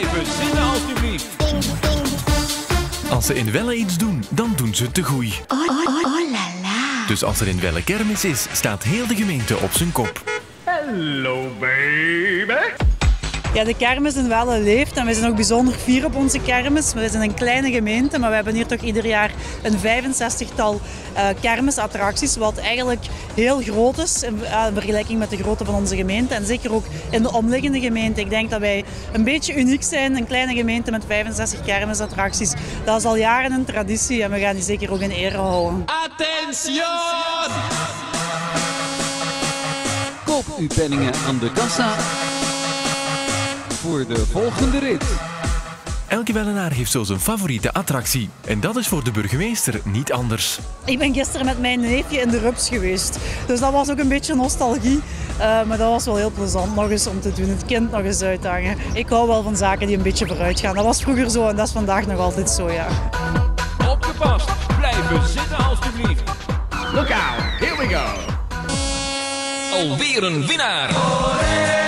blijven zitten alstublieft. Als ze in Welle iets doen, dan doen ze te goeie. Oh, oh, oh, oh, la, la. Dus als er in Welle kermis is, staat heel de gemeente op zijn kop. Hallo, baby. Ja, de kermis in Welle leeft en wij zijn ook bijzonder fier op onze kermis. We zijn een kleine gemeente, maar we hebben hier toch ieder jaar een 65-tal uh, kermisattracties, wat eigenlijk heel groot is in uh, vergelijking met de grootte van onze gemeente. En zeker ook in de omliggende gemeente. Ik denk dat wij een beetje uniek zijn, een kleine gemeente met 65 kermisattracties. Dat is al jaren een traditie en we gaan die zeker ook in ere houden. Attention! Koop uw penningen aan de kassa voor de volgende rit. Elke Wellenaar heeft zo zijn favoriete attractie. En dat is voor de burgemeester niet anders. Ik ben gisteren met mijn neefje in de Rups geweest. Dus dat was ook een beetje nostalgie. Uh, maar dat was wel heel plezant nog eens om te doen. Het kind nog eens uithangen. Ik hou wel van zaken die een beetje vooruit gaan. Dat was vroeger zo en dat is vandaag nog altijd zo, ja. Opgepast. Blijven zitten alstublieft. Look out. Here we go. Alweer een winnaar.